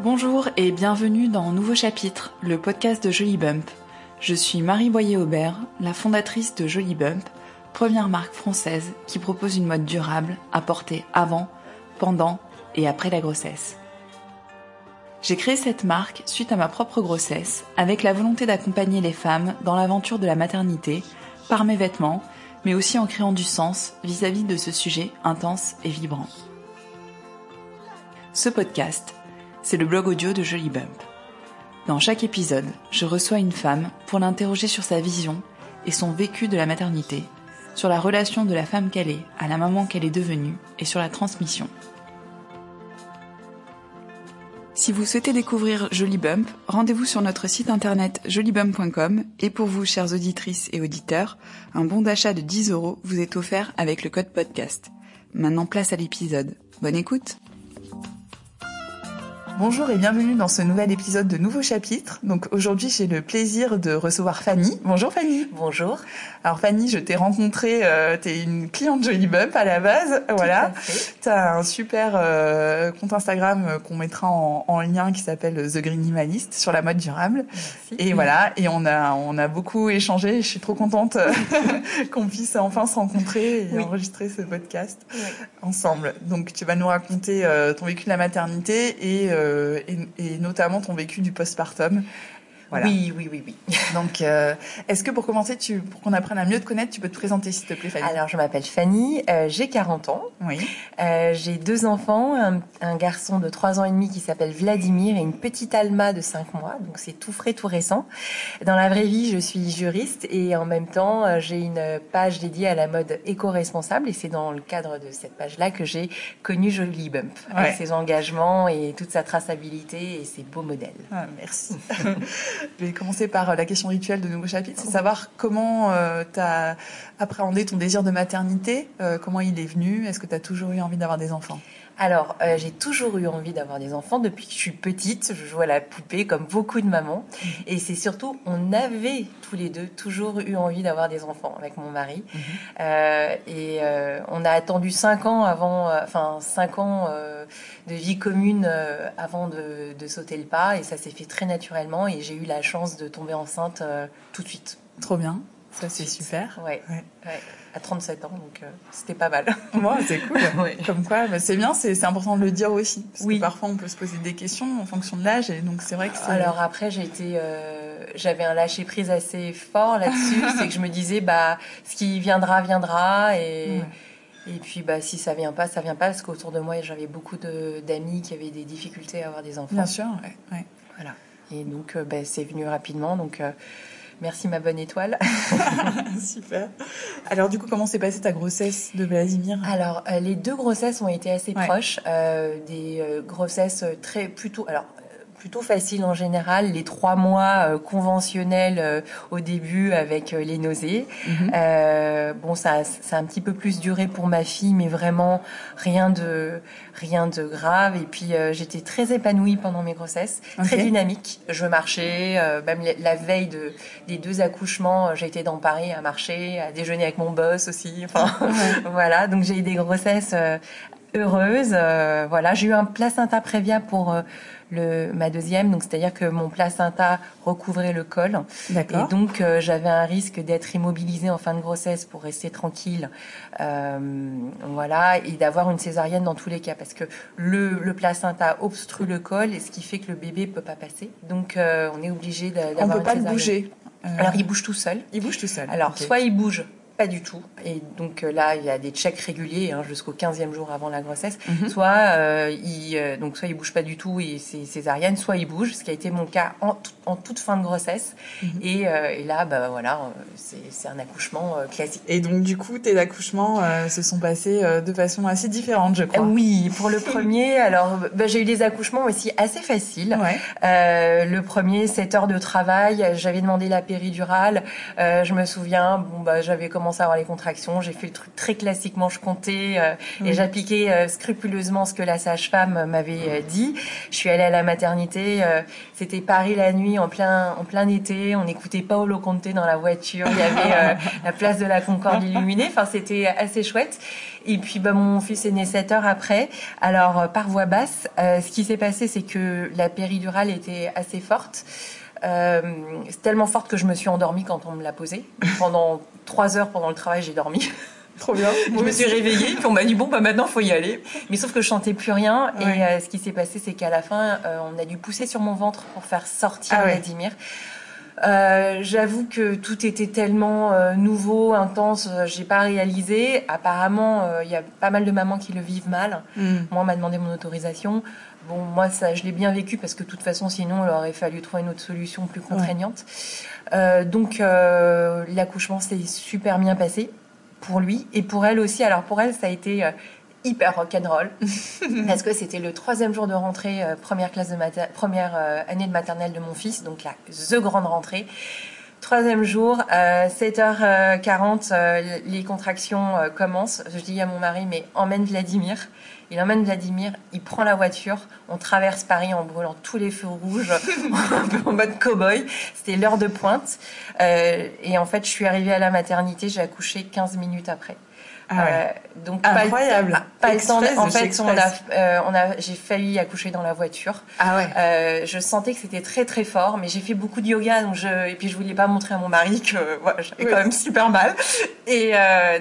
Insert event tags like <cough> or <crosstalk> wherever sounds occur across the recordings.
Bonjour et bienvenue dans Nouveau Chapitre, le podcast de Jolly Bump. Je suis Marie Boyer-Aubert, la fondatrice de Jolly Bump, première marque française qui propose une mode durable à porter avant, pendant et après la grossesse. J'ai créé cette marque suite à ma propre grossesse avec la volonté d'accompagner les femmes dans l'aventure de la maternité par mes vêtements, mais aussi en créant du sens vis-à-vis de ce sujet intense et vibrant. Ce podcast, c'est le blog audio de Jolly Bump. Dans chaque épisode, je reçois une femme pour l'interroger sur sa vision et son vécu de la maternité, sur la relation de la femme qu'elle est à la maman qu'elle est devenue et sur la transmission. Si vous souhaitez découvrir Jolly Bump, rendez-vous sur notre site internet jolybump.com et pour vous, chères auditrices et auditeurs, un bon d'achat de 10 euros vous est offert avec le code podcast. Maintenant place à l'épisode. Bonne écoute Bonjour et bienvenue dans ce nouvel épisode de Nouveau Chapitre. Donc aujourd'hui, j'ai le plaisir de recevoir Fanny. Bonjour Fanny. Bonjour. Alors Fanny, je t'ai rencontrée, euh, tu es une cliente Jolly Bump à la base, voilà. Tu as un super euh, compte Instagram euh, qu'on mettra en, lien qui s'appelle The Greenimalist sur la mode durable. Et voilà, et on a on a beaucoup échangé, je suis trop contente euh, <laughs> <laughs> qu'on puisse enfin se rencontrer et enregistrer ce podcast ensemble. Donc tu vas nous raconter ton vécu de la maternité et euh, et, notamment ton vécu du postpartum. Oui, oui, oui, oui. <laughs> Donc, euh, est-ce que pour commencer, tu, pour qu'on apprenne à mieux te connaître, tu peux te présenter, s'il te plaît, Fanny? Alors, je m'appelle Fanny, euh, j'ai 40 ans. Oui. Euh, j'ai deux enfants, un, un, garçon de 3 ans et demi qui s'appelle Vladimir et une petite Alma de 5 mois. Donc, c'est tout frais, tout récent. Dans la vraie vie, je suis juriste et en même temps, euh, j'ai une page dédiée à la mode éco-responsable et c'est dans le cadre de cette page-là que j'ai connu Jolie Bump, avec ses engagements et toute sa traçabilité et ses beaux modèles. Ah, merci. <laughs> Je vais commencer par euh, la question rituelle de nouveau chapitre, c'est savoir comment euh, tu as appréhendé ton désir de maternité, euh, comment il est venu, est-ce que tu as toujours eu envie d'avoir des enfants? Alors, j'ai toujours eu envie d'avoir des enfants depuis que je suis petite. Je joue à la poupée comme beaucoup de mamans. Mhm. Et c'est surtout, on avait tous les deux toujours eu envie d'avoir des enfants avec mon mari. Mhm. et on a attendu cinq ans avant, enfin cinq ans de vie commune euh, avant de, de, sauter le pas et ça s'est fait très naturellement et j'ai eu la chance de tomber enceinte euh, tout de suite. Trop bien, ça c'est super. Ouais, ouais. À 37 ans, donc euh, c'était pas mal. <laughs> Moi, c'est cool. <laughs> Comme quoi, bah, c'est bien, c'est important de le dire aussi. Parce oui. que parfois, on peut se poser des questions en fonction de l'âge, et donc c'est vrai que c'est. Alors après, j'ai été, j'avais un lâcher prise assez fort là-dessus. <laughs> c'est que je me disais, bah, ce qui viendra, viendra, et. Et puis, bah, si ça vient pas, ça vient pas, parce qu'autour de moi, j'avais beaucoup d'amis qui avaient des difficultés à avoir des enfants. Bien sûr, ouais. ouais. Voilà. Et donc, euh, bah, c'est venu rapidement. Donc, euh, merci ma bonne étoile. <laughs> Super. Alors, du coup, comment s'est passée ta grossesse de Vladimir? Alors, euh, les deux grossesses ont été assez proches. des grossesses très plutôt. Alors, plutôt facile en général, les trois mois euh, conventionnels euh, au début avec euh, les nausées. Mhm. bon, ça, ça a un petit peu plus duré pour ma fille, mais vraiment rien de rien de grave. Et puis j'étais très épanouie pendant mes grossesses, très dynamique. Je marchais, même la veille de des deux accouchements, j'ai été dans Paris à marcher, à déjeuner avec mon boss aussi. <laughs> Enfin, voilà. Donc j'ai eu des grossesses heureuses. voilà, j'ai eu un placenta prévia pour le, ma deuxième, donc c'est-à-dire que mon placenta recouvrait le col. Et donc euh, j'avais un risque d'être immobilisée en fin de grossesse pour rester tranquille, euh, voilà, et d'avoir une césarienne dans tous les cas, parce que le, le, placenta obstrue le col, et ce qui fait que le bébé peut pas passer. Donc euh, on est obligé d'avoir une césarienne. On peut pas le bouger. Alors il bouge tout seul. Il bouge tout seul. Alors soit il bouge pas du tout. Et donc euh, là, il y a des checks réguliers hein, jusqu'au 15e jour avant la grossesse. Mhm. Soit euh, il euh, donc soit il bouge pas du tout et c'est césarienne, soit il bouge, ce qui a été mon cas en, en toute fin de grossesse. Mhm. et, et, là, bah voilà, c'est un accouchement classique. Et donc du coup, tes accouchements se sont passés de façon assez différente, je crois. oui, pour le premier, <laughs> alors bah, j'ai eu des accouchements aussi assez faciles. le premier, 7 heures de travail, j'avais demandé la péridurale. je me souviens, bon bah j'avais commencé commencé à avoir les contractions. J'ai fait le truc très classiquement, je comptais euh, et j'appliquais euh, scrupuleusement ce que la sage-femme m'avait dit. Je suis allée à la maternité. C'était Paris la nuit, en plein en plein été. On écoutait Paolo Conte dans la voiture. Il y avait <laughs> la place de la Concorde illuminée. Enfin, c'était assez chouette. Et puis, bah, mon fils est né 7 heures après. Alors, par voie basse, ce qui s'est passé, c'est que la péridurale était assez forte. Euh, c'est tellement forte que je me suis endormie quand on me l'a posée. Pendant trois heures pendant le travail, j'ai dormi. <laughs> Trop bien. je me suis réveillée, puis on m'a dit bon bah maintenant faut y aller. Mais sauf que je chantais plus rien et euh, ce qui s'est passé c'est qu'à la fin euh, on a dû pousser sur mon ventre pour faire sortir ah Vladimir. J'avoue que tout était tellement nouveau, intense, j'ai pas réalisé. Apparemment, il y a pas mal de mamans qui le vivent mal. Hmm. Moi, on m'a demandé mon autorisation. Bon, moi, ça, je l'ai bien vécu parce que de toute façon, sinon, il aurait fallu trouver une autre solution plus contraignante. Euh, donc, euh, l'accouchement s'est super bien passé pour lui et pour elle aussi. Alors, pour elle, ça a été euh, hyper rock'n'roll <laughs> parce que c'était le troisième jour de rentrée, première classe de première année de maternelle de mon fils, donc la the grande rentrée. Troisième jour, 7h40, les contractions commencent. Je dis à mon mari, mais emmène Vladimir. Il emmène Vladimir, il prend la voiture, on traverse Paris en brûlant tous les feux rouges, <laughs> un peu en mode cow-boy. C'était l'heure de pointe. Euh, et en fait, je suis arrivée à la maternité, j'ai accouché 15 minutes après. Ah euh, donc incroyable. Pas, le temps. En fait, on a, euh, on a, j'ai failli accoucher dans la voiture. Ah ouais. Euh, je sentais que c'était très très fort, mais j'ai fait beaucoup de yoga, donc je, et puis je voulais pas montrer à mon mari que voilà, j'avais quand même super mal. Et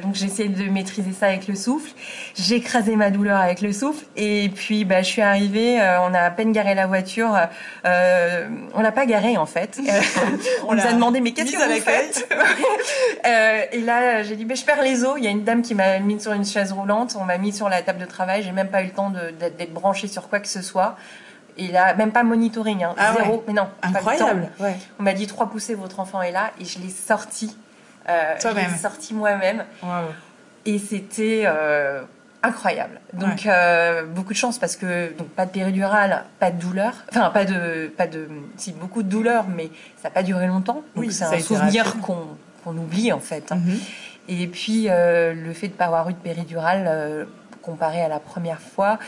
donc j'ai essayé de maîtriser ça avec le souffle. J'ai écrasé ma douleur avec le souffle, et puis bah je suis arrivée. On a à peine garé la voiture. On l'a pas garée en fait. <laughs> on, nous a demandé mais qu'est-ce que vous faites <laughs> Et là j'ai dit bah, je perds les os. Il y a une dame qui m'a mis sur une chaise roulante, on m'a mis sur la table de travail, j'ai même pas eu le temps d'être branché sur quoi que ce soit. Et là, même pas monitoring, hein, ah zéro. Mais non, incroyable. On m'a dit trois poussées, votre enfant est là, et je l'ai sorti. Euh, je l'ai sorti moi-même. Et c'était euh, incroyable. Donc euh, beaucoup de chance parce que donc pas de péridurale, pas de douleur, enfin pas de pas de si beaucoup de douleur, mais ça n'a pas duré longtemps. Donc c'est un souvenir qu'on oublie en fait. Hein. Mhm. Et puis euh, le fait de ne pas avoir eu de péridurale euh, comparé à la première fois,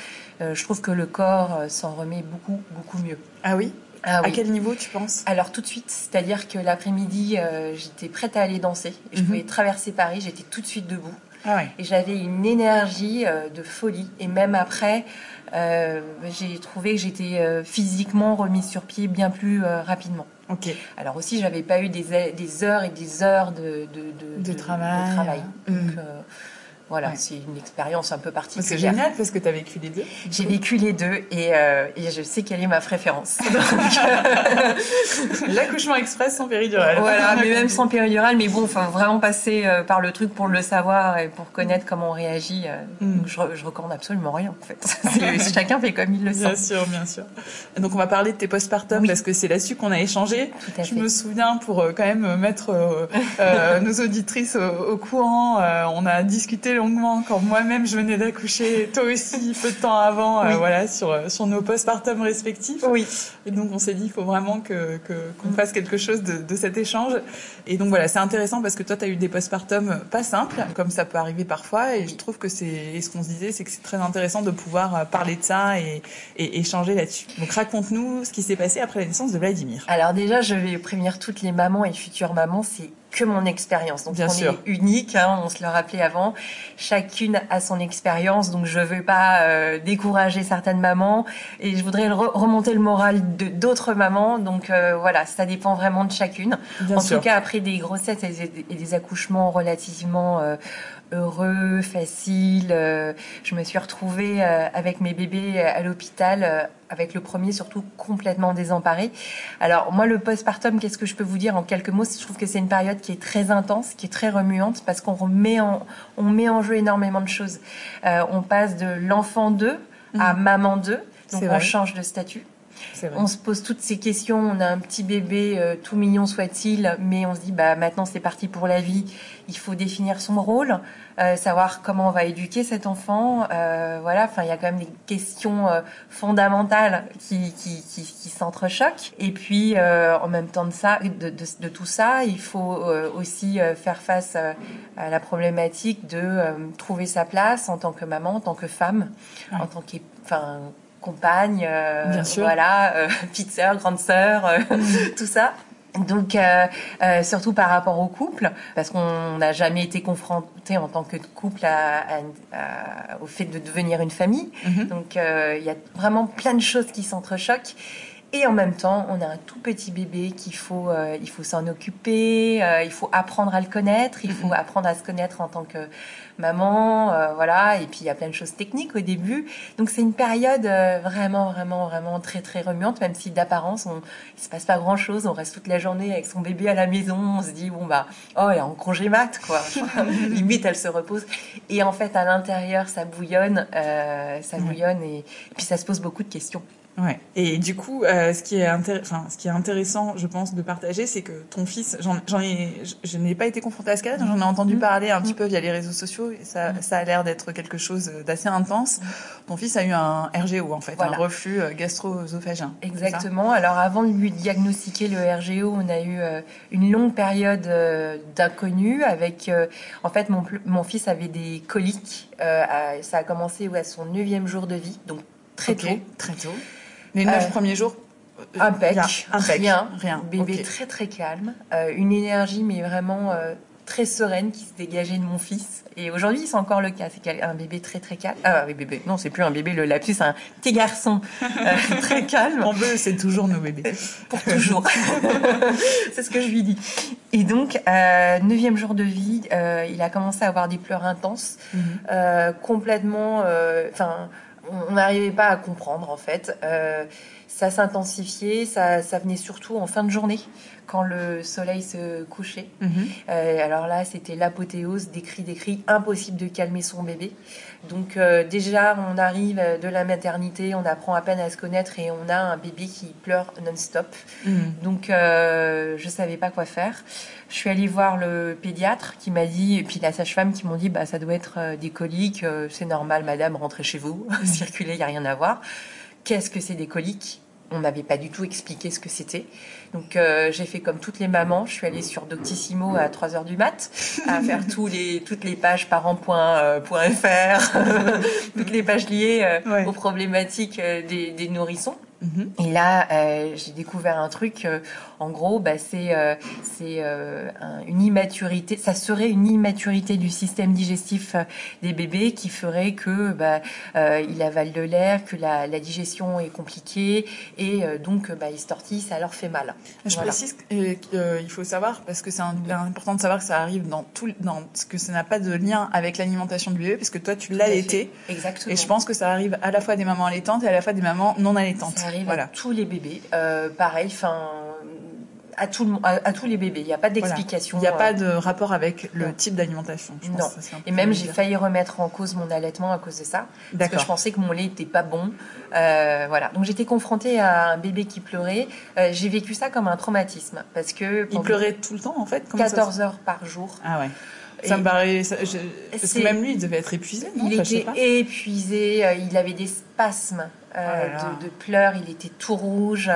euh, je trouve que le corps s'en remet beaucoup, beaucoup mieux. Ah oui ah À quel niveau tu penses? Alors tout de suite, c'est-à-dire que l'après-midi, j'étais prête à aller danser. Je mhm. pouvais traverser Paris, j'étais tout de suite debout. Ah Et j'avais une énergie de folie. Et même après, j'ai trouvé que j'étais physiquement remise sur pied bien plus rapidement. Ok. Alors aussi, j'avais pas eu des, des, heures et des heures de, de, de, travail. Donc, euh, voilà, c'est une expérience un peu particulière. C'est génial parce que tu as vécu les deux. J'ai vécu les deux et, euh, et, je sais quelle est ma préférence. <laughs> L'accouchement express sans péridurale. Voilà, mais même sans péridurale, mais bon, enfin vraiment passer euh, par le truc pour le savoir et pour connaître comment on réagit. Euh, mm. donc je, je recommande absolument rien en fait. <laughs> Chacun fait comme il le sent. Bien sûr, bien sûr. Donc on va parler de tes postpartum parce que c'est là-dessus qu'on a échangé. Tout à je me souviens pour quand même mettre <laughs> nos auditrices au, au courant, on a discuté longuement quand moi-même je venais d'accoucher, toi aussi, peu de temps avant, euh, voilà, sur, euh, sur nos postpartum respectifs. Oui. Et donc on s'est dit, il faut vraiment que qu'on fasse quelque chose de, de, cet échange. Et donc voilà, c'est intéressant parce que toi, tu as eu des postpartum pas simples, comme ça peut arriver parfois. Et je trouve que c'est, ce qu'on se disait, c'est que c'est très intéressant de pouvoir euh, parler de ça et, et échanger là-dessus. Donc raconte-nous ce qui s'est passé après la naissance de Vladimir. Alors déjà, je vais prévenir toutes les mamans et futures mamans, c'est que mon expérience. Donc on est unique, hein, on se le rappelait avant. Chacune a son expérience, donc je veux pas euh, décourager certaines mamans et je voudrais remonter le moral de d'autres mamans. Donc euh, voilà, ça dépend vraiment de chacune. en tout cas, après des grossesses et des, accouchements relativement euh, heureux, facile. Euh, je me suis retrouvée euh, avec mes bébés à l'hôpital, euh, avec le premier surtout complètement désemparé. Alors moi, le postpartum, qu'est-ce que je peux vous dire en quelques mots? Je trouve que c'est une période qui est très intense, qui est très remuante, parce qu'on met en, on met en jeu énormément de choses. on passe de l'enfant 2 à mmh. maman 2, donc on change de statut. On se pose toutes ces questions. On a un petit bébé, tout mignon soit-il, mais on se dit bah maintenant c'est parti pour la vie. Il faut définir son rôle. Euh, savoir comment on va éduquer cet enfant. Euh, voilà, enfin, il y a quand même des questions euh, fondamentales qui, qui, qui, qui s'entrechoquent. Et puis, en même temps de ça, de, de, de tout ça, il faut aussi faire face à la problématique de trouver sa place en tant que maman, en tant que femme, en tant que, enfin, compagne, Bien sûr. voilà, <laughs> petite sœur, grande sœur, mm. <laughs> tout ça. Donc, euh, euh, surtout par rapport au couple, parce qu'on n'a jamais été confronté en tant que couple à, à, au fait de devenir une famille. Mm-hmm. Donc, euh, il y a vraiment plein de choses qui s'entrechoquent. Et en même temps, on a un tout petit bébé qu'il faut, euh, il faut s'en occuper, euh, il faut apprendre à le connaître, il faut apprendre à se connaître en tant que maman, euh, voilà. Et puis il y a plein de choses techniques au début. Donc c'est une période vraiment, vraiment, vraiment très, très remuante, même si d'apparence, on, il se passe pas grand chose. On reste toute la journée avec son bébé à la maison. On se dit bon bah, oh elle est en congé mat quoi. <laughs> Limite elle se repose. Et en fait à l'intérieur ça bouillonne, ça bouillonne et, et puis ça se pose beaucoup de questions. Ouais. Et du coup, euh, ce qui est enfin, ce qui est intéressant, je pense, de partager, c'est que ton fils, j'en ai, je, n'ai pas été confrontée à ce cas-là, j'en ai entendu mm. parler un petit mm. peu via les réseaux sociaux, et ça, mm. ça a l'air d'être quelque chose d'assez intense. Ton fils a eu un RGO, en fait, un reflux euh, gastro-œsophagien. Exactement. Alors, avant de lui diagnostiquer le RGO, on a eu euh, une longue période d'inconnu avec, en fait, mon, mon fils avait des coliques. ça a commencé à son neuvième jour de vie, donc très tôt. Très tôt. Les neuf euh, premiers jours Impec, rien, rien. Bébé très très calme, euh, une énergie mais vraiment euh, très sereine qui se dégageait de mon fils. Et aujourd'hui, c'est encore le cas. C'est un bébé très très calme. Ah oui, bébé. Non, c'est plus un bébé. Le lapsus, c'est un petit garçon <laughs> très calme. On veut, c'est toujours nos bébés. Pour toujours. <laughs> c'est ce que je lui dis. Et donc, neuvième jour de vie, il a commencé à avoir des pleurs intenses, mhm. complètement. Enfin on n'arrivait pas à comprendre en fait. Euh, ça s'intensifiait, ça, ça, venait surtout en fin de journée, quand le soleil se couchait. Mhm. Euh, alors là, c'était l'apothéose, des cris, des cris, impossible de calmer son bébé. Donc euh, déjà, on arrive de la maternité, on apprend à peine à se connaître et on a un bébé qui pleure non-stop. Mhm. Donc je savais pas quoi faire. Je suis allée voir le pédiatre qui m'a dit, et puis la sage-femme qui m'ont dit, bah ça doit être des coliques, c'est normal, madame, rentrez chez vous, <laughs> circulez, il y a rien à voir qu'est-ce que c'est des coliques? On n'avait pas du tout expliqué ce que c'était. Donc euh, j'ai fait comme toutes les mamans, je suis allée sur Doctissimo à 3 heures du mat, à faire <laughs> tous les, toutes les pages parents.fr, <laughs> toutes les pages liées euh, aux problématiques euh, des nourrissons. Mhm. Et là, euh, j'ai découvert un truc. Euh, en gros, bah, c'est euh, c'est une immaturité. Ça serait une immaturité du système digestif des bébés qui ferait que bah, il avale de l'air, que la, la, digestion est compliquée et donc bah, ils se ça leur fait mal. Je précise qu'il faut savoir parce que c'est important de savoir que ça arrive dans tout, dans ce que ça n'a pas de lien avec l'alimentation du bébé, parce que toi tu l'as. Exactement. Et je pense que ça arrive à la fois des mamans allaitantes et à la fois des mamans non allaitantes arrive voilà. à tous les bébés. Euh, pareil, enfin à, tout à, tous les bébés. Il n'y a pas d'explication. Il n'y a pas de rapport avec le type d'alimentation. Non. Et même, j'ai failli remettre en cause mon allaitement à cause de ça. Parce que je pensais que mon lait n'était pas bon. Euh, voilà. Donc, j'étais confrontée à un bébé qui pleurait. Euh, j'ai vécu ça comme un traumatisme. Parce que. Il pleurait tout le temps, en fait 14 heures par jour. Ah ouais. Ça me paraît. parce que même lui, il devait être épuisé. Non il était épuisé, il avait des spasmes. Euh, oh de, pleurs, il était tout rouge.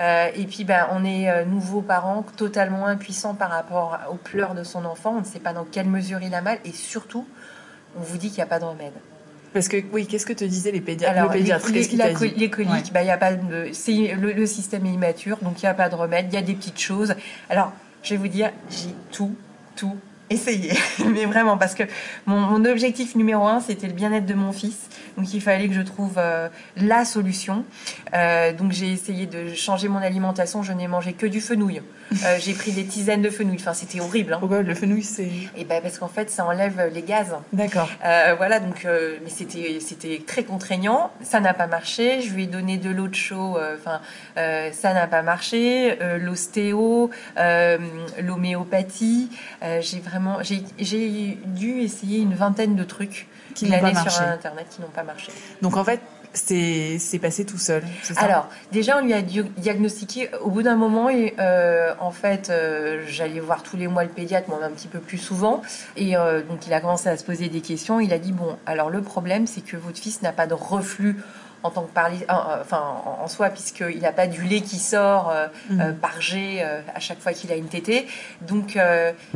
Euh, et puis, ben, on est euh, nouveaux parents, totalement impuissants par rapport aux pleurs de son enfant. On ne sait pas dans quelle mesure il a mal. Et surtout, on vous dit qu'il n'y a pas de remède. Parce que oui, qu'est-ce que te disaient les pédiatres Alors, les, les, coliques, ben, y a pas de, le, le, système est immature, donc il n'y a pas de remède. Il y a des petites choses. Alors, je vais vous dire, j'ai tout, tout essayé, <laughs> mais vraiment parce que mon, mon objectif numéro un, c'était le bien-être de mon fils. Donc il fallait que je trouve euh, la solution. Euh, donc j'ai essayé de changer mon alimentation. Je n'ai mangé que du fenouil. <laughs> Euh, j'ai pris des tisanes de fenouil. Enfin c'était horrible. Hein. Pourquoi le fenouil c'est Et eh ben parce qu'en fait ça enlève les gaz. D'accord. voilà donc mais c'était c'était très contraignant. Ça n'a pas marché. Je lui ai donné de l'eau de chaud. Enfin ça n'a pas marché. L'ostéo, l'homéopathie. j'ai vraiment j'ai dû essayer une vingtaine de trucs qui n'ont pas marché. sur Internet qui n'ont pas marché. Donc en fait, c'est passé tout seul. Ça? Alors, déjà, on lui a diagnostiqué au bout d'un moment. Et, euh, en fait, euh, j'allais voir tous les mois le pédiatre, moi un petit peu plus souvent. Et euh, donc, il a commencé à se poser des questions. Il a dit bon, alors le problème, c'est que votre fils n'a pas de reflux en tant que enfin en, soi, puisqu'il n'a pas du lait qui sort mmh. par jet à chaque fois qu'il a une tétée. Donc,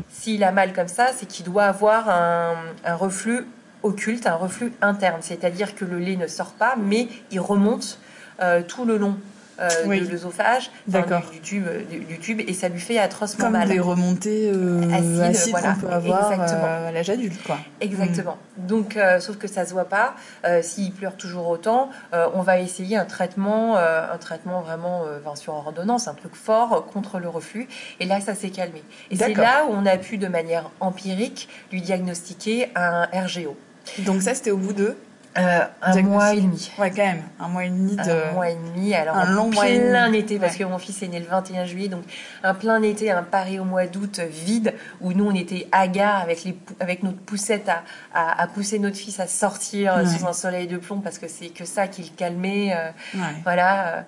s'il a mal comme ça, c'est qu'il doit avoir un, un reflux occulte, un reflux interne, c'est-à-dire que le lait ne sort pas, mais il remonte euh, tout le long euh, de l'œsophage, du, tube, du, tube, et ça lui fait atrocement Comme mal. des remontées euh, acides, qu'on peut avoir à l'âge adulte, quoi. Exactement. Mm. Donc, sauf que ça se voit pas. S'il pleure toujours autant, on va essayer un traitement, un traitement vraiment, sur ordonnance, un truc fort contre le reflux. Et là, ça s'est calmé. Et c'est là où on a pu, de manière empirique, lui diagnostiquer un RGO. Donc ça, c'était au bout de euh, un mois et demi. Ouais, quand même. Un mois et demi de. Un mois et demi. Alors, un long mois et plein été, parce que mon fils est né le 21 juillet, donc un plein été, un pari au mois d'août vide, où nous, on était hagards avec, les, avec notre poussette à, à, pousser notre fils à sortir sous un soleil de plomb, parce que c'est que ça qui le calmait. Euh, voilà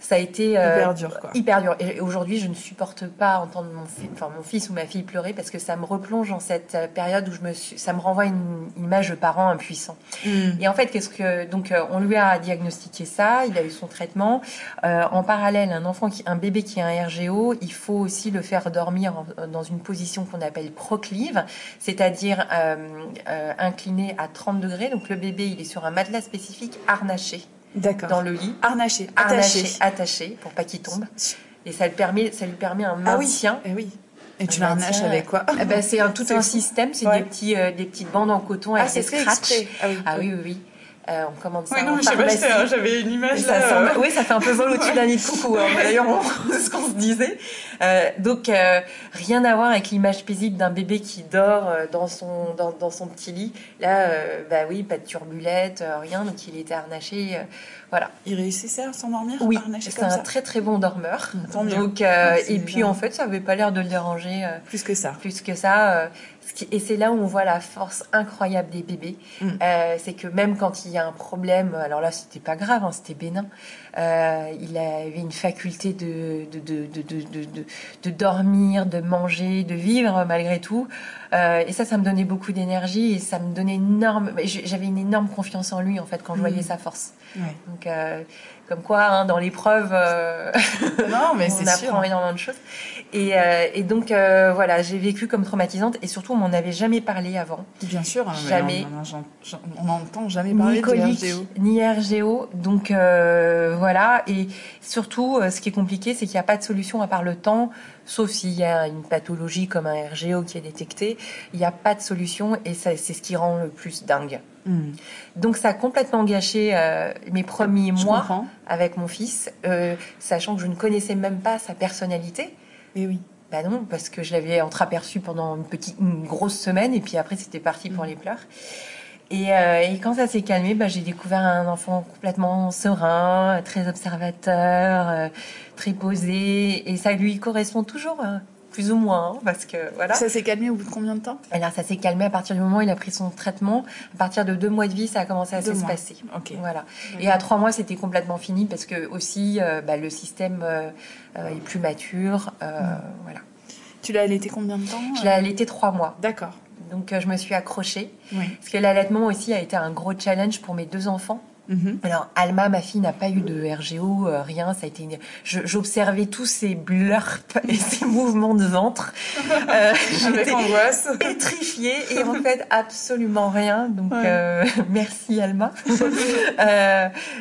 ça a été euh, hyper dur. Quoi. Hyper dur. Et aujourd'hui, je ne supporte pas entendre mon, enfin, mon fils ou ma fille pleurer parce que ça me replonge dans cette euh, période où je me suis, ça me renvoie une, image de parent impuissant. Hmm. Et en fait, qu'est-ce que donc euh, on lui a diagnostiqué ça, il a eu son traitement. en parallèle, un enfant qui, un bébé qui a un RGO, il faut aussi le faire dormir dans une position qu'on appelle proclive, c'est-à-dire incliné à 30 degrés. Donc le bébé, il est sur un matelas spécifique harnaché dans le lit. Harnaché, attaché. Attaché, pour pas qu'il tombe. Et ça, le permet, ça lui permet un maintien. Ah oui. Et oui. Et tu l'harnaches avec quoi eh ben, C'est tout <laughs> un système, c'est des, petits, euh, des petites bandes en coton avec ah, des scratchs. Ah oui, ah oui, oui, oui. Euh, on commande ça. Oui, non, hein, j'avais une image là. Ça euh. Oui, ça fait un peu vol au-dessus d'un nid de coucou. Hein. D'ailleurs, <laughs> ce qu'on se disait. Euh, donc, euh, rien à voir avec l'image paisible d'un bébé qui dort dans son dans, dans son petit lit. Là, bah oui, pas de turbulette, rien. Donc, il était harnaché. voilà. Il réussissait à s'endormir Oui, c'est un très très bon dormeur. Donc, et puis en fait, ça avait pas l'air de le déranger. plus que ça. Plus que ça. Et c'est là où on voit la force incroyable des bébés. Mm. Euh, c'est que même quand il y a un problème, alors là c'était pas grave, hein, c'était bénin, euh, il avait une faculté de de, de, de, de, dormir, de manger, de vivre malgré tout. Euh, et ça, ça me donnait beaucoup d'énergie et ça me donnait énorme. J'avais une énorme confiance en lui en fait quand je voyais mm. sa force. Donc comme quoi, hein, dans l'épreuve, euh, <laughs> non, mais <laughs> on apprend énormément de choses. Et, euh, et donc euh, voilà, j'ai vécu comme traumatisante et surtout on m'en avait jamais parlé avant. Bien sûr, hein, jamais. On n'entend jamais parler ni de RGO. Ni RGO. Donc voilà, et surtout, ce qui est compliqué, c'est qu'il n'y a pas de solution à part le temps sauf s'il y a une pathologie comme un RGO qui est détecté, il n'y a pas de solution et c'est ce qui rend le plus dingue. Hmm. Donc ça a complètement gâché euh, mes premiers mois avec mon fils, euh, sachant que je ne connaissais même pas sa personnalité. Et oui. Bah non, parce que je l'avais entreaperçu pendant une petite, une grosse semaine et puis après c'était parti pour hmm. les pleurs. Et, euh, et, quand ça s'est calmé, bah, j'ai découvert un enfant complètement serein, très observateur, très posé, et ça lui correspond toujours. Hein plus ou moins, hein, parce que voilà. Ça s'est calmé au bout de combien de temps? Alors ça s'est calmé à partir du moment où il a pris son traitement. À partir de deux mois de vie, ça a commencé à s'espacer. Ok. Voilà. Et à trois mois, c'était complètement fini parce que aussi euh, bah, le système euh, euh, est plus mature. Mm. Voilà. Tu l'as allaité combien de temps Je l'ai allaité trois mois. D'accord. Donc je me suis accrochée. Oui. Parce que l'allaitement aussi a été un gros challenge pour mes deux enfants. Mhm. Alors Alma, ma fille, n'a pas eu de RGO, euh, rien. Ça a été. J'observais tous ces blurps et <laughs> ces mouvements de ventre. <laughs> Euh, Avec angoisse. <laughs> Pétrifiée et en fait absolument rien. Donc euh, merci Alma.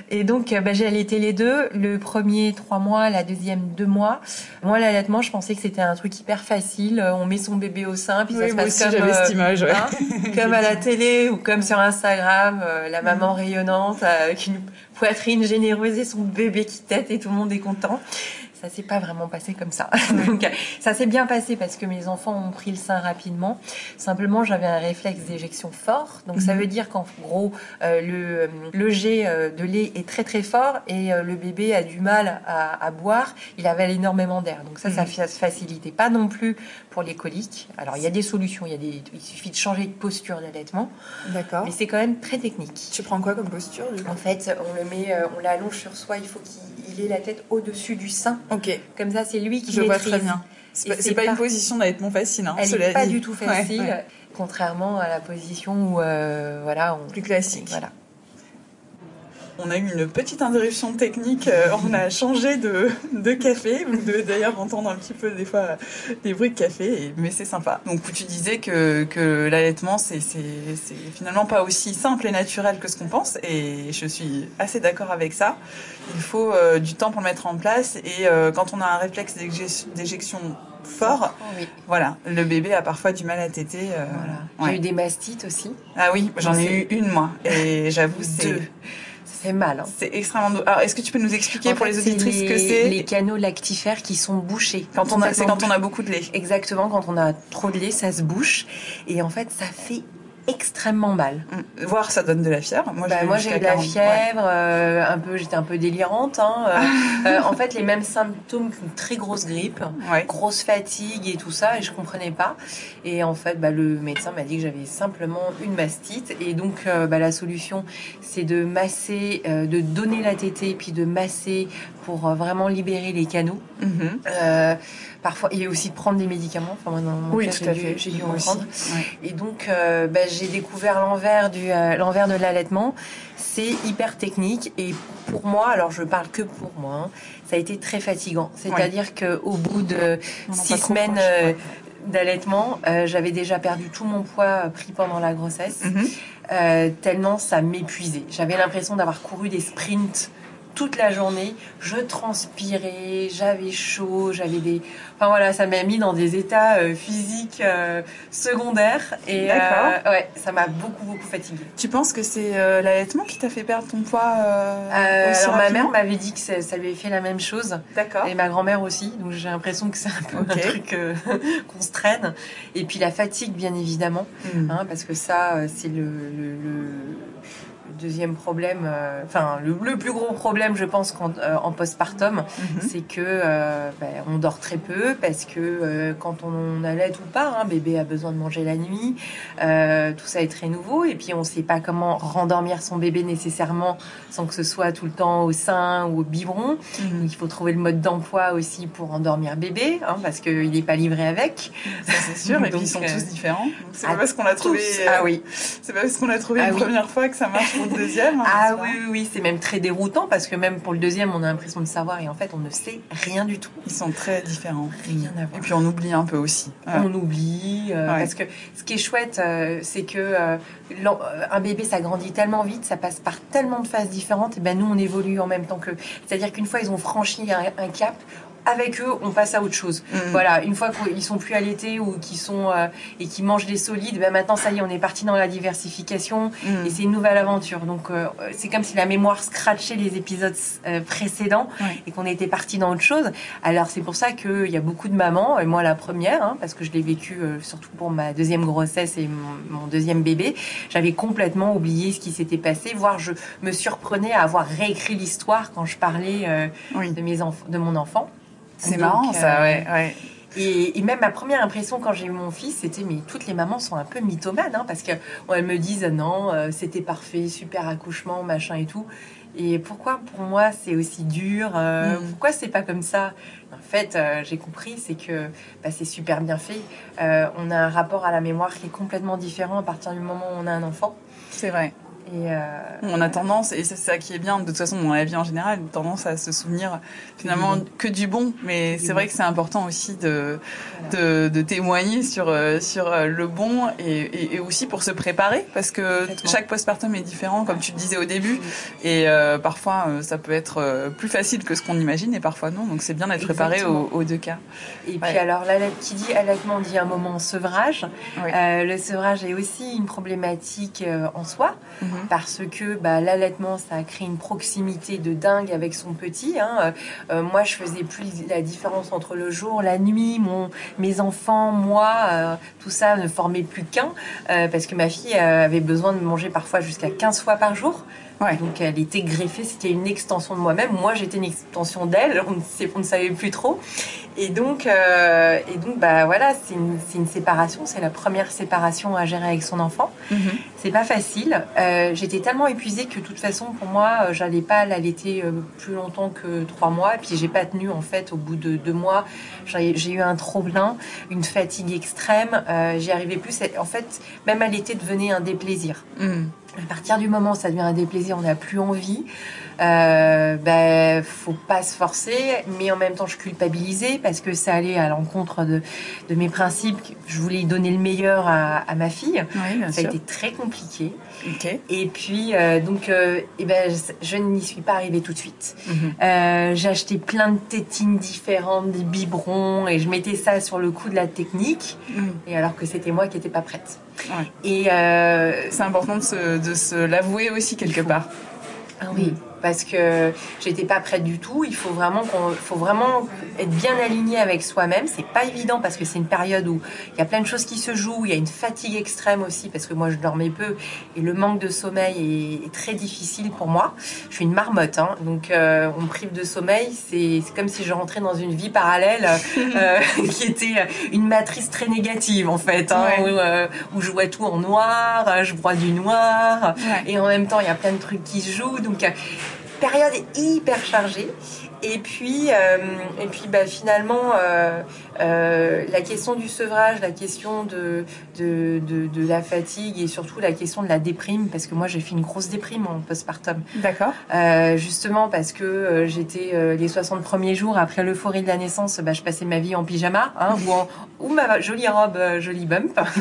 et donc bah, j'ai allaité les deux. Le premier trois mois, la deuxième deux mois. Moi l'allaitement, je pensais que c'était un truc hyper facile. On met son bébé au sein, puis ça se passe comme, cette image, hein, comme à la télé ou comme sur Instagram, la maman rayonnante avec une poitrine généreuse et son bébé qui tête et tout le monde est content. ça s'est pas vraiment passé comme ça. <laughs> Donc, ça s'est bien passé parce que mes enfants ont pris le sein rapidement. Simplement, j'avais un réflexe d'éjection fort. Donc, ça mhm. veut dire qu'en gros, euh, le, le jet euh, de lait est très très fort et euh, le bébé a du mal à, à boire. Il avale énormément d'air. Donc, ça, ça ne mhm. facilitait pas non plus pour les coliques. Alors, il y a des solutions. Il, y a des, il suffit de changer de posture d'allaitement. D'accord. Mais c'est quand même très technique. Tu prends quoi comme posture En fait, on le met, on l'allonge sur soi. Il faut qu'il ait la tête au-dessus du sein. Ok. Comme ça, c'est lui qui Je vois très bien. C'est pas, pas, une position d'allaitement facile. Hein, Elle n'est pas du tout facile, contrairement à la position où, euh, voilà, on... plus classique. Voilà. On a eu une petite interruption technique. Euh, on a changé de, de café. Vous devez d'ailleurs entendre un petit peu des fois des bruits de café, mais c'est sympa. Donc tu disais que, que l'allaitement, c'est finalement pas aussi simple et naturel que ce qu'on pense. Et je suis assez d'accord avec ça. Il faut euh, du temps pour le mettre en place. Et euh, quand on a un réflexe d'éjection fort. Voilà, le bébé a parfois du mal à téter. J'ai eu des mastites aussi. Ah oui, j'en ai eu une moi, et j'avoue c'est fait mal. Hein. C'est extrêmement douloureux. Alors, est-ce que tu peux nous expliquer pour les auditrices ce que c'est Les canaux lactifères qui sont bouchés. Quand on a, c'est quand on a beaucoup de lait. Exactement, quand on a trop de lait, ça se bouche. Et en fait, ça fait extrêmement mal. Mm. Voir, ça donne de la fièvre. Moi, bah, j'ai eu de la fièvre, euh, un peu, j'étais un peu délirante. Hein, euh, <laughs> euh, en fait, les mêmes symptômes qu'une très grosse grippe, grosse fatigue et tout ça, et je comprenais pas. Et en fait, bah, le médecin m'a dit que j'avais simplement une mastite. Et donc, bah, la solution, c'est de masser, de donner la tétée, puis de masser pour vraiment libérer les canaux. Mm-hmm. Parfois, et aussi de prendre des médicaments. Enfin, oui, tout à fait. J'ai dû en prendre. Et donc, bah, j'ai découvert l'envers du euh, l'envers de l'allaitement. C'est hyper technique et pour moi, alors je parle que pour moi, hein, ça a été très fatigant. C'est-à-dire que qu'au bout de six semaines euh, d'allaitement, euh, j'avais déjà perdu tout mon poids pris pendant la grossesse, mhm. tellement ça m'épuisait. J'avais l'impression d'avoir couru des sprints toute la journée. Je transpirais, j'avais chaud, j'avais des. Enfin voilà, ça m'a mis dans des états euh, physiques euh, secondaires. Et euh, ouais, ça m'a beaucoup, beaucoup fatiguée. Tu penses que c'est l'allaitement qui t'a fait perdre ton poids Alors ma mère m'avait dit que ça, lui avait fait la même chose. D'accord. Et ma grand-mère aussi. Donc j'ai l'impression que c'est un peu un truc <laughs> qu'on se traîne. Et puis la fatigue, bien évidemment. Hmm. Hein, parce que ça, c'est le, le deuxième problème, euh, enfin le, plus gros problème, je pense, quand, euh, en postpartum, mhm. c'est que euh, ben, on dort très peu parce que quand on, allait ou pas, hein, bébé a besoin de manger la nuit, tout ça est très nouveau et puis on ne sait pas comment rendormir son bébé nécessairement sans que ce soit tout le temps au sein ou au biberon. Mhm. il faut trouver le mode d'emploi aussi pour endormir bébé, hein, parce qu'il n'est pas livré avec. C'est sûr. et <laughs> puis ils sont tous différents. C'est pas parce qu'on l'a trouvé. ah oui. C'est pas parce qu'on l'a trouvé ah une première fois que ça marche <laughs> le deuxième. Hein, ah oui, oui, oui, c'est même très déroutant parce que même pour le deuxième, on a l'impression de savoir et en fait, on ne sait rien du tout. Ils sont très différents. Rien à voir. Et puis on oublie un peu aussi. On oublie euh, parce que ce qui est chouette, euh, c'est que euh, un bébé, ça grandit tellement vite, ça passe par tellement de phases différentes. Et ben nous, on évolue en même temps que. C'est-à-dire qu'une fois ils ont franchi un cap, avec eux, on passe à autre chose. Mm. Voilà, une fois qu'ils sont plus allaités ou qu'ils sont euh, et qu'ils mangent des solides, ben maintenant ça y est, on est parti dans la diversification mm. et c'est une nouvelle aventure. Donc euh, c'est comme si la mémoire scratchait les épisodes euh, précédents et qu'on était parti dans autre chose. Alors c'est pour ça qu'il y a beaucoup de mamans, et moi la première, hein, parce que je l'ai vécu surtout pour ma deuxième grossesse et mon, deuxième bébé, j'avais complètement oublié ce qui s'était passé, voire je me surprenais à avoir réécrit l'histoire quand je parlais de mes de mon enfant. C'est marrant ça, ouais. ouais. Et, même ma première impression quand j'ai eu mon fils, c'était mais toutes les mamans sont un peu mythomanes, hein, parce qu'elles elles me disent non, euh, c'était parfait, super accouchement, machin et tout. Et pourquoi pour moi c'est aussi dur euh, mm. Pourquoi c'est pas comme ça? En fait, euh, j'ai compris, c'est que bah, c'est super bien fait. on a un rapport à la mémoire qui est complètement différent à partir du moment où on a un enfant. C'est vrai. Euh, on a tendance, et c'est ça qui est bien, de toute façon dans la vie en général, tendance à se souvenir finalement que du bon. Mais c'est vrai que c'est important aussi de, de, témoigner sur, euh, sur euh, le bon et, aussi pour se préparer parce que chaque postpartum est différent, comme tu le disais au début. Et parfois, ça peut être plus facile que ce qu'on imagine et parfois non. Donc c'est bien d'être préparé aux, deux cas. Et puis alors, là, qui dit allaitement dit un moment sevrage. le sevrage est aussi une problématique en soi. mhm. Parce que bah, l'allaitement, ça a créé une proximité de dingue avec son petit. Hein. Euh, moi, je faisais plus la différence entre le jour, la nuit, mon, mes enfants, moi, euh, tout ça ne formait plus qu'un, parce que ma fille avait besoin de manger parfois jusqu'à 15 fois par jour. Donc elle était greffée, c'était une extension de moi-même. Moi, j'étais une extension d'elle, on, on, ne savait plus trop. Et donc, euh, et donc bah voilà, c'est une, une, séparation, c'est la première séparation à gérer avec son enfant. Mhm. C'est pas facile. Euh, J'étais tellement épuisée que de toute façon, pour moi, euh, j'allais pas l'allaiter plus longtemps que trois mois. Et puis j'ai pas tenu en fait. Au bout de deux mois, j'ai eu un trop plein, une fatigue extrême. Euh, J'y arrivais plus. En fait, même allaiter devenait un déplaisir. Mhm. À partir du moment où ça devient un déplaisir, on n'a plus envie. Euh, ben, faut pas se forcer, mais en même temps, je culpabilisais parce que ça allait à l'encontre de, de, mes principes. Je voulais donner le meilleur à, à ma fille. ça a été très compliqué. Et puis, euh, donc, euh, ben, je, n'y suis pas arrivée tout de suite. Mhm. euh, j'ai acheté plein de tétines différentes, des biberons, et je mettais ça sur le coup de la technique, mhm. et alors que c'était moi qui n'étais pas prête. Ouais. Et euh, c'est important de se, de se l'avouer aussi quelque part. Ah oui parce que j'étais pas prête du tout. Il faut vraiment qu'on, faut vraiment être bien aligné avec soi-même. C'est pas évident parce que c'est une période où il y a plein de choses qui se jouent. Il y a une fatigue extrême aussi parce que moi je dormais peu et le manque de sommeil est, très difficile pour moi. Je suis une marmotte, hein, donc euh, on me prive de sommeil. C'est, comme si je rentrais dans une vie parallèle <laughs> euh, <laughs> qui était une matrice très négative en fait, hein, euh, où, je vois tout en noir, je vois du noir et en même temps il y a plein de trucs qui se jouent. Donc période hyper chargée. Et puis, euh, et puis bah, finalement, euh, euh, la question du sevrage, la question de, de, de, de, la fatigue et surtout la question de la déprime, parce que moi j'ai fait une grosse déprime en postpartum. D'accord. Euh, justement parce que euh, j'étais euh, les 60 premiers jours après l'euphorie de la naissance, bah, je passais ma vie en pyjama hein, ou, en, <laughs> ou ma jolie robe jolie bump, qui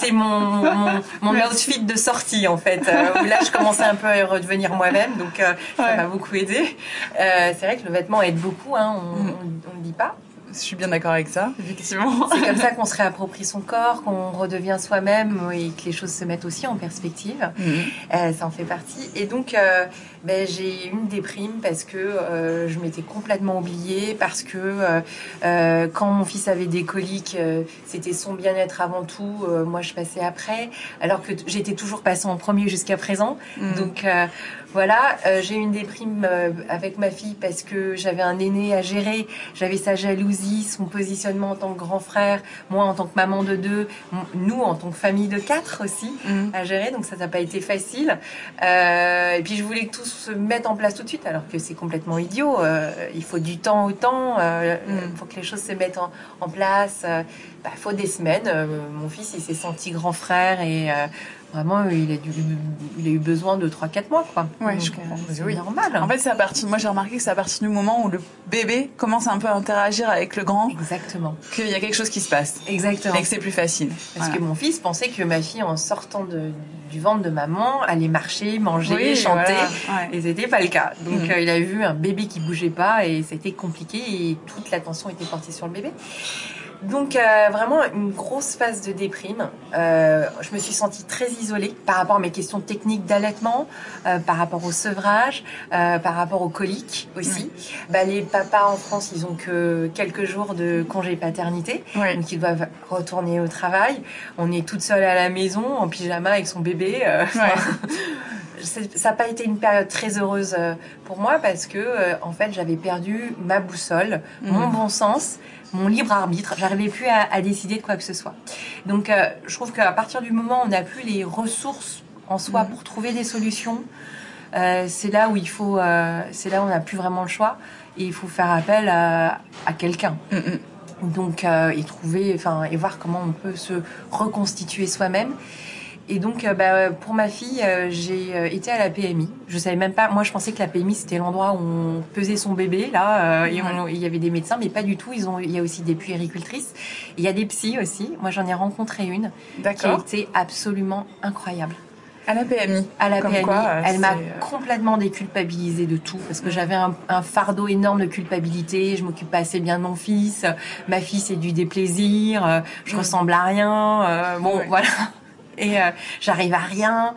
<laughs> était mon, mon, mon outfit de sortie en fait. où là je commençais un peu à redevenir moi-même, donc ça m'a beaucoup aidé. C'est vrai que le vêtement aide beaucoup, hein, on ne le dit pas. Je suis bien d'accord avec ça, effectivement. C'est comme ça <laughs> qu'on se réapproprie son corps, qu'on redevient soi-même et que les choses se mettent aussi en perspective. Mhm. Euh, ça en fait partie. Et donc, euh, ben, j'ai eu une déprime parce que euh, je m'étais complètement oubliée, parce que euh, euh, quand mon fils avait des coliques, c'était son bien-être avant tout. moi, je passais après, alors que j'étais toujours passée en premier jusqu'à présent. Mhm. Donc, voilà, j'ai eu une déprime avec ma fille parce que j'avais un aîné à gérer, j'avais sa jalousie, son positionnement en tant que grand frère, moi en tant que maman de deux, nous en tant que famille de quatre aussi mm. à gérer, donc ça n'a pas été facile. Et puis je voulais que tout se mette en place tout de suite, alors que c'est complètement idiot. Euh, il faut du temps au temps, il mm. faut que les choses se mettent en, en place. Il bah, faut des semaines. mon fils, il s'est senti grand frère et Vraiment, il a, dû, il a eu besoin de 3-4 mois, quoi. Ouais, je comprends. C'est oui. normal. En fait, c'est à partir, moi j'ai remarqué que c'est à partir du moment où le bébé commence un peu à interagir avec le grand. Exactement. Qu'il y a quelque chose qui se passe. Exactement. Et que c'est plus facile. Parce que mon fils pensait que ma fille, en sortant de, du ventre de maman, allait marcher, manger, chanter. Et c'était pas le cas. Donc, mm. euh, il a vu un bébé qui bougeait pas et c'était compliqué et toute l'attention était portée sur le bébé. Donc euh, vraiment une grosse phase de déprime. Euh, je me suis sentie très isolée par rapport à mes questions techniques d'allaitement, euh, par rapport au sevrage, euh, par rapport aux coliques aussi. Bah, les papas en France, ils ont que quelques jours de congé paternité, donc ils doivent retourner au travail. On est toute seule à la maison en pyjama avec son bébé. Euh, <laughs> ça n'a pas été une période très heureuse pour moi parce que en fait j'avais perdu ma boussole, mon mmh. bon sens mon libre arbitre. J'arrivais plus à, décider de quoi que ce soit. Donc, euh, je trouve qu'à partir du moment où on n'a plus les ressources en soi mhm. pour trouver des solutions, euh, c'est là où il faut, euh, c'est là où on n'a plus vraiment le choix et il faut faire appel à, quelqu'un. Mhm. Donc, et trouver, enfin, et voir comment on peut se reconstituer soi-même. Et donc, euh, bah, pour ma fille, euh, j'ai euh, été à la PMI. Je savais même pas. Moi, je pensais que la PMI c'était l'endroit où on pesait son bébé. Là, et il y avait des médecins, mais pas du tout. Ils ont, il y a aussi des puéricultrices. Il y a des psys aussi. Moi, j'en ai rencontré une qui a été absolument incroyable. À la PMI. À la PMI. elle m'a complètement déculpabilisée de tout parce que j'avais un, un, fardeau énorme de culpabilité. Je m'occupe pas assez bien de mon fils. Ma fille, c'est du déplaisir. Je ressemble à rien. bon, voilà et euh, j'arrive à rien.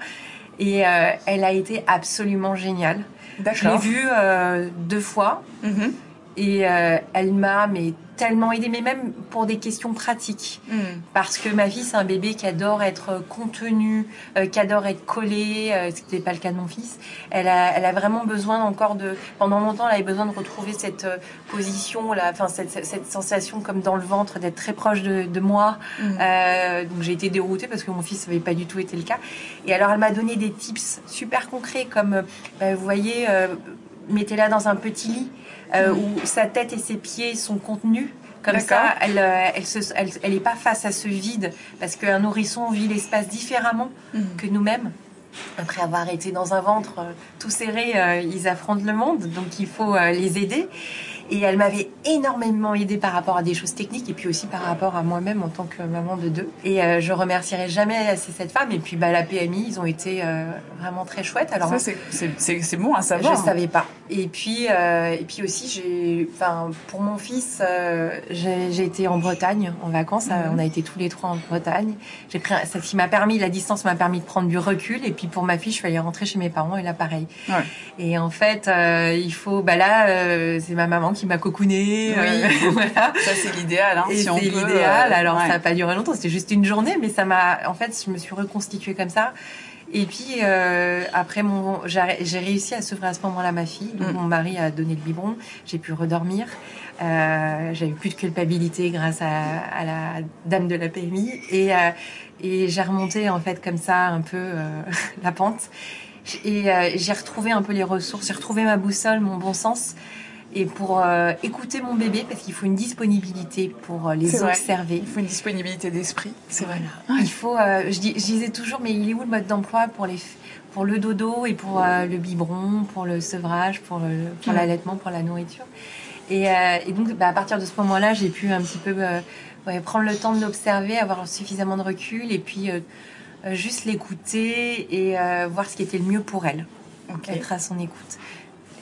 Et euh, elle a été absolument géniale. Je l'ai vue euh, deux fois. Mm-hmm. Et euh, elle m'a mais tellement aidée, mais même pour des questions pratiques. Mm. Parce que ma fille, c'est un bébé qui adore être contenu, euh, qui adore être collé, euh, ce qui n'est pas le cas de mon fils. Elle a, elle a vraiment besoin encore de... Pendant longtemps, elle avait besoin de retrouver cette euh, position, là, enfin, cette, cette, sensation comme dans le ventre, d'être très proche de, de moi. Mm. Euh, donc j'ai été déroutée parce que mon fils n'avait pas du tout été le cas. Et alors, elle m'a donné des tips super concrets comme, bah, vous voyez, mettez-la dans un petit lit. Euh, où sa tête et ses pieds sont contenus. Comme ça, elle euh, elle, elle, elle est pas face à ce vide parce qu'un nourrisson vit l'espace différemment mhm. que nous-mêmes. Après avoir été dans un ventre euh, tout serré, ils affrontent le monde, donc il faut les aider. Et elle m'avait énormément aidé par rapport à des choses techniques et puis aussi par rapport à moi-même en tant que maman de deux. Et euh, je remercierai jamais assez cette femme. Et puis bah, la PMI, ils ont été euh, vraiment très chouettes. Alors ça c'est bon à savoir. Je ne savais pas. Et puis euh, et puis aussi j'ai, enfin pour mon fils, j'ai été en Bretagne en vacances. Mhm. On a été tous les trois en Bretagne. J'ai pris ça qui m'a permis, la distance m'a permis de prendre du recul. Et puis pour ma fille, je suis allée rentrer chez mes parents et là pareil. Ouais. Et en fait, il faut, bah là, c'est ma maman qui qui m'a cocooné. Oui. <laughs> voilà. Ça c'est l'idéal. Hein, si c'est l'idéal. Euh, Alors ça n'a pas duré longtemps, c'était juste une journée, mais ça m'a. En fait, je me suis reconstituée comme ça. Et puis euh, après mon, j'ai réussi à s'ouvrir à ce moment-là ma fille. Donc mm. mon mari a donné le biberon. J'ai pu redormir. Euh, J'avais plus de culpabilité grâce à, à, la dame de la PMI et, euh, et j'ai remonté en fait comme ça un peu euh, <laughs> la pente. Et j'ai retrouvé un peu les ressources, j'ai retrouvé ma boussole, mon bon sens et pour euh, écouter mon bébé parce qu'il faut une disponibilité pour euh, les observer. Il faut une disponibilité d'esprit, c'est vrai. Il faut, euh, je, dis, je, disais toujours, mais il est où le mode d'emploi pour les pour le dodo et pour le biberon, pour le sevrage, pour pour l'allaitement, pour la nourriture? Et, et donc, bah, à partir de ce moment-là, j'ai pu un petit peu ouais, prendre le temps de l'observer, avoir suffisamment de recul et puis juste l'écouter et voir ce qui était le mieux pour elle. Okay. Être à son écoute.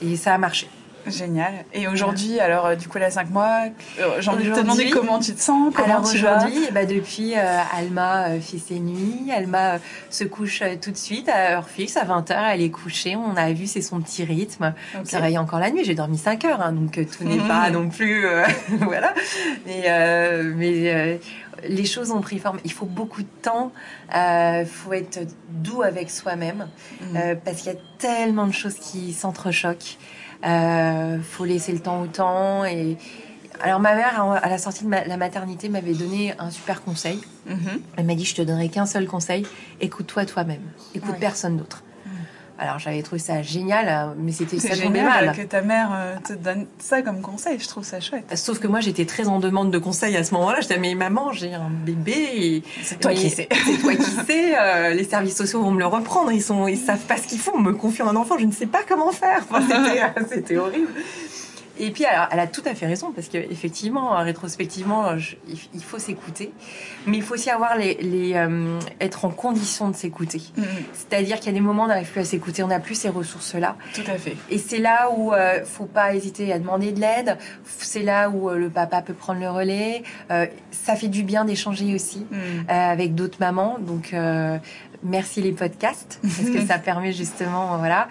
Et ça a marché. Génial. Et aujourd'hui, alors euh, du coup, a 5 mois, euh, j'ai envie de te demander comment tu te sens, comment alors aujourd'hui, bah, depuis, euh, Alma euh, fait ses nuits, Alma se couche tout de suite à heure fixe, à 20h, elle est couchée, on a vu, c'est son petit rythme. Okay. Ça travaille encore la nuit, j'ai dormi 5 heures, hein, donc tout n'est pas <laughs> non plus... <laughs> voilà. Mais, mais les choses ont pris forme. Il faut beaucoup de temps. Il euh, faut être doux avec soi-même mmh. euh, parce qu'il y a tellement de choses qui s'entrechoquent. Euh, faut laisser le temps au temps. Et alors ma mère, à la sortie de la maternité, m'avait donné un super conseil. Mmh. Elle m'a dit je te donnerai qu'un seul conseil. Écoute-toi toi-même. Écoute personne d'autre. Alors j'avais trouvé ça génial, euh, mais c'était ça génial mal. que ta mère euh, te donne ça comme conseil. Je trouve ça chouette. Sauf que moi j'étais très en demande de conseils à ce moment-là. Je disais mais maman j'ai un bébé. C'est toi, qui sais. C'est toi qui sais. Euh, les services sociaux vont me le reprendre. Ils sont, ils savent pas ce qu'ils font. On me confie un enfant. Je ne sais pas comment faire. c'était horrible. Et puis, alors, elle a tout à fait raison, parce qu'effectivement, rétrospectivement, il faut s'écouter. Mais il faut aussi avoir les, les euh, être en condition de s'écouter. Mm-hmm. C'est-à-dire qu'il y a des moments où on n'arrive plus à s'écouter, on n'a plus ces ressources-là. Tout à fait. Et c'est là où euh, faut pas hésiter à demander de l'aide. C'est là où euh, le papa peut prendre le relais. Euh, ça fait du bien d'échanger aussi mm. avec d'autres mamans. Donc, merci les podcasts, parce que <laughs> ça permet justement, voilà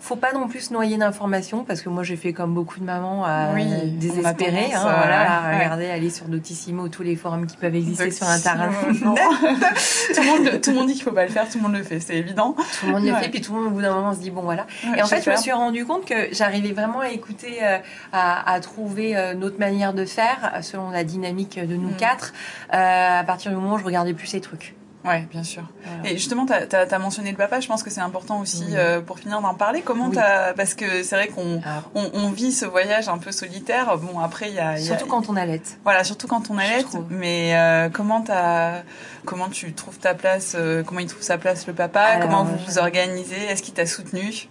faut pas non plus noyer d'informations parce que moi j'ai fait comme beaucoup de mamans à oui, désespérer, hein, voilà, à regarder, aller sur Dotissimo, tous les forums qui peuvent exister sur Internet. <laughs> <laughs> tout, le monde, tout le monde dit qu'il faut pas le faire, tout le monde le fait, c'est évident. Tout le monde le fait, puis tout le monde au bout d'un moment se dit bon voilà. et en fait, je me suis rendu compte que j'arrivais vraiment à écouter, euh, à, à, trouver euh, notre manière de faire selon la dynamique de nous mm. quatre. Euh, à partir du moment où je regardais plus ces trucs. Ouais, bien sûr. Et justement, tu as, as, mentionné le papa. Je pense que c'est important aussi euh, pour finir d'en parler. Comment t'as parce que c'est vrai qu'on ah. on, on, vit ce voyage un peu solitaire. Bon, après il y a surtout quand on allait. Voilà, surtout quand on allait. Mais euh, comment t'as comment tu trouves ta place euh, Comment il trouve sa place le papa? Comment vous vous organisez? Est-ce qu'il t'a soutenu?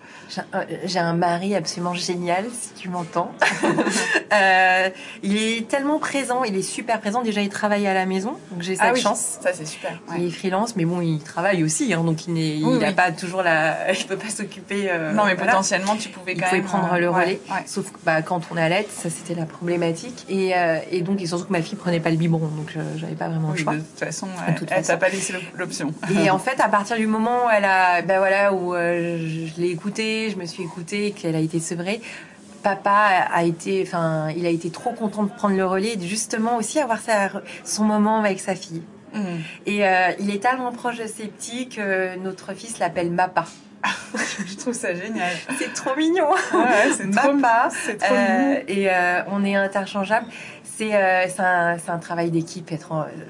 J'ai un mari absolument génial, si tu m'entends. <laughs> euh, il est tellement présent, il est super présent. Déjà, il travaille à la maison, donc j'ai cette ah oui, chance. Ça, c'est super. Ouais freelance, mais bon, il travaille aussi, hein, donc il n'a pas toujours la, <laughs> il peut pas s'occuper. Euh, non, mais potentiellement, tu pouvais quand il même prendre le relais. Sauf que bah, quand on allait, ça c'était la problématique, et, et donc et surtout que ma fille prenait pas le biberon, donc j'avais pas vraiment le choix. De toute façon, <laughs> elle, t'a pas laissé l'option. Et en <laughs> fait, à partir du moment où elle a, voilà, où je, l'ai écoutée, je me suis écoutée, qu'elle a été sevrée papa a été, enfin, il a été trop content de prendre le relais et de justement aussi avoir sa, son moment avec sa fille. Et euh, il est tellement proche de ses petits que notre fils l'appelle Mapa. <laughs> je trouve ça génial. C'est trop mignon. Ouais, c'est trop, trop euh, Et euh, on est interchangeables. Euh, c'est un, un, travail d'équipe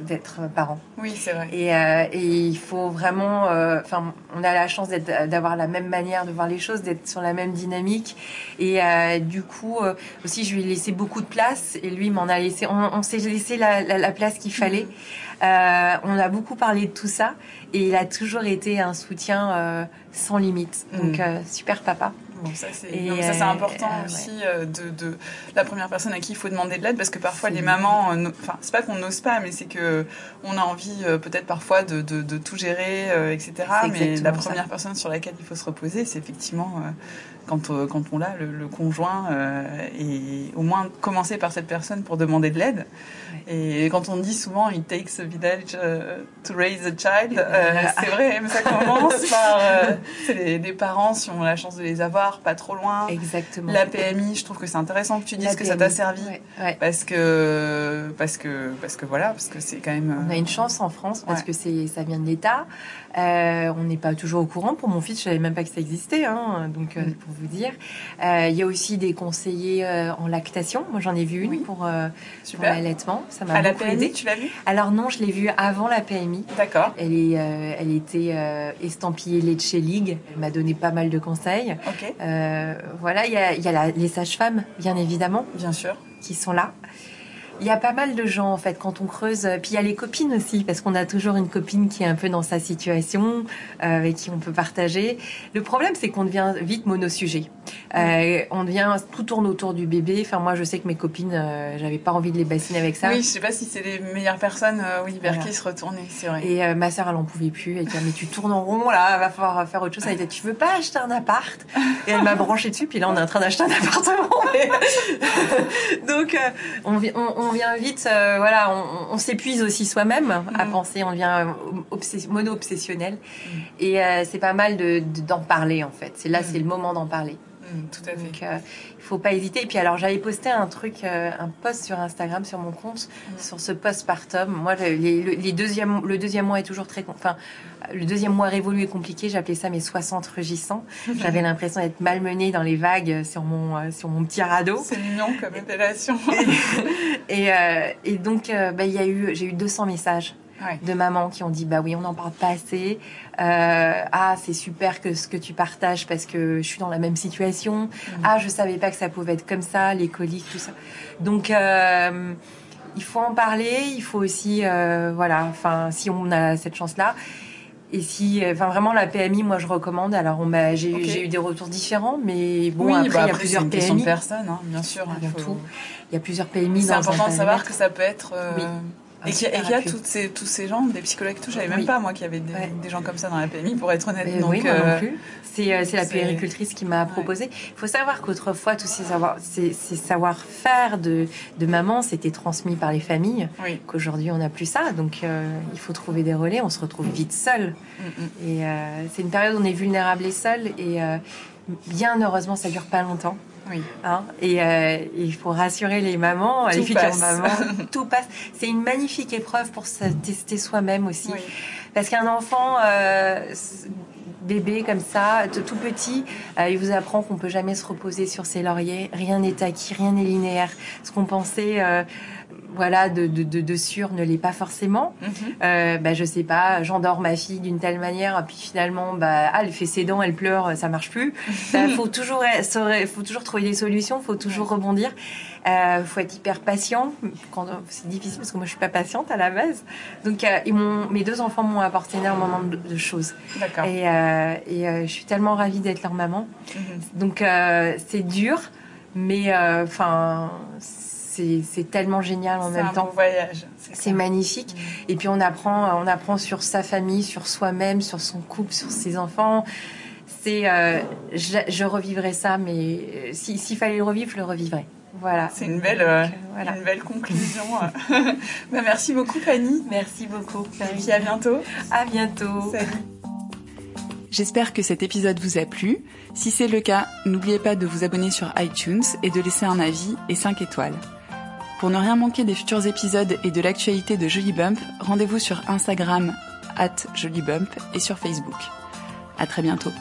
d'être parent. Oui, c'est vrai. Et, euh, et, il faut vraiment. Euh, enfin, on a la chance d'avoir la même manière de voir les choses, d'être sur la même dynamique. Et du coup, aussi, je lui ai laissé beaucoup de place et lui m'en a laissé. On, s'est laissé la, la, place qu'il fallait. Mm-hmm. on a beaucoup parlé de tout ça et il a toujours été un soutien sans limite. Donc, mm. super papa. Bon, ça c'est euh, important euh, aussi euh, de, de, la première personne à qui il faut demander de l'aide parce que parfois les mamans, enfin c'est pas qu'on n'ose pas, mais c'est que on a envie peut-être parfois de, de, de, tout gérer, etc. Mais la première personne sur laquelle il faut se reposer, c'est effectivement quand, quand on l'a, le, conjoint, et au moins commencer par cette personne pour demander de l'aide. Et quand on dit souvent it takes a village to raise a child, c'est vrai, mais ça commence <laughs> par c'est des parents si on a la chance de les avoir pas trop loin. Exactement. La PMI, je trouve que c'est intéressant que tu dises que ça t'a servi. Parce que, parce que, parce que voilà, parce que c'est quand même. On a une chance en France parce que c'est, ça vient de l'État. Euh, on n'est pas toujours au courant. Pour mon fils, je savais même pas que ça existait, hein, donc euh, pour vous dire. Euh, il y a aussi des conseillers en lactation. Moi, j'en ai vu une pour, pour l'allaitement. Ça m'a à la PMI, tu l'as vu? Alors non, je l'ai vue avant la PMI. D'accord. Elle est, elle était estampillée Leche League. Elle m'a donné pas mal de conseils. Ok. voilà, il y a, y a les sages-femmes, bien évidemment. Bien sûr. Qui sont là. Il y a pas mal de gens en fait quand on creuse. Puis il y a les copines aussi parce qu'on a toujours une copine qui est un peu dans sa situation, euh, avec qui on peut partager. Le problème c'est qu'on devient vite monosujet. Euh, on devient tout tourne autour du bébé. Enfin moi je sais que mes copines, euh, j'avais pas envie de les bassiner avec ça. Oui, je sais pas si c'est les meilleures personnes, euh, oui, vers qui se retourner, c'est vrai. Et euh, ma sœur elle en pouvait plus. Elle dit mais tu tournes en rond là, va falloir faire autre chose. Elle dit tu veux pas acheter un appart? Et elle m'a branché dessus. Puis là on est en train d'acheter un appartement. <laughs> Donc on, on, on vient vite, euh, voilà, on, s'épuise aussi soi-même à mm. penser, on devient euh, mono-obsessionnel. Mm. Et euh, c'est pas mal d'en parler en fait. C'est là, mm. c'est le moment d'en parler. Tout à fait. Donc, il faut pas hésiter. Et puis alors, j'avais posté un truc, un post sur Instagram, sur mon compte, sur ce postpartum. Moi, les, deuxièmes, le deuxième mois est toujours très, enfin, le deuxième mois révolu et compliqué. J'appelais ça mes 60 rugissants. <laughs> J'avais l'impression d'être malmenée dans les vagues sur mon, sur mon petit radeau. C'est mignon comme appellation. <laughs> et, euh, et, donc, euh, bah, il y a eu, j'ai eu 200 messages. De mamans qui ont dit bah oui on n'en parle pas assez euh, ah c'est super que ce que tu partages parce que je suis dans la même situation mm. ah je savais pas que ça pouvait être comme ça les coliques tout ça donc euh, il faut en parler il faut aussi euh, voilà enfin si on a cette chance là et si, enfin vraiment la PMI, moi je recommande. Alors on j'ai eu des retours différents, mais bon après, bah, il y a plusieurs PMI. de personnes, hein, bien sûr. Il y, tout. il y a plusieurs PMI. C'est important de savoir que ça peut être euh, et qu'il y a, toutes ces, tous ces gens, des psychologues et tout. J'avais même pas, moi, qu'il y avait des, gens comme ça dans la PMI, pour être honnête. donc, oui, moi non euh, plus. C'est, euh, c'est la péricultrice qui m'a proposé. Il faut savoir qu'autrefois, tous ces, savoir, ces, ces savoir-faire de, de maman, c'était transmis par les familles. Qu'aujourd'hui, on n'a plus ça. Donc, euh, il faut trouver des relais. On se retrouve vite seul. Mm, mm. Et c'est une période où on est vulnérable et seul. Et bien heureusement, ça dure pas longtemps. Oui. Hein et euh, il faut rassurer les mamans, les futures mamans. <laughs> tout passe. C'est une magnifique épreuve pour se tester soi-même aussi. Parce qu'un enfant, euh, bébé comme ça, tout petit, euh, il vous apprend qu'on peut jamais se reposer sur ses lauriers. Rien n'est acquis, rien n'est linéaire. Ce qu'on pensait voilà, de, de, de, sûr ne l'est pas forcément. Euh, bah, je sais pas, j'endors ma fille d'une telle manière, puis finalement, bah, ah, elle fait ses dents, elle pleure, ça marche plus. Il <laughs> bah, faut toujours, faut toujours trouver des solutions, faut toujours rebondir. Euh, faut être hyper patient. C'est difficile parce que moi je suis pas patiente à la base. Donc euh, ils mes deux enfants m'ont apporté énormément de, de choses. Et, euh, et je suis tellement ravie d'être leur maman. Mhm. Donc c'est dur, mais enfin c'est tellement génial en même temps. C'est un voyage. C'est magnifique. Mm. Et puis on apprend, on apprend sur sa famille, sur soi-même, sur son couple, sur ses enfants. C'est, euh, je, revivrai ça, mais s'il fallait le revivre, je le revivrais. Voilà. C'est une belle, une belle conclusion. <laughs> bah, merci beaucoup, Fanny. Merci beaucoup. Et puis à bientôt. À bientôt. Salut. J'espère que cet épisode vous a plu. Si c'est le cas, n'oubliez pas de vous abonner sur iTunes et de laisser un avis et 5 étoiles. Pour ne rien manquer des futurs épisodes et de l'actualité de Jolly Bump, rendez-vous sur Instagram at Jolly Bump et sur Facebook. À très bientôt.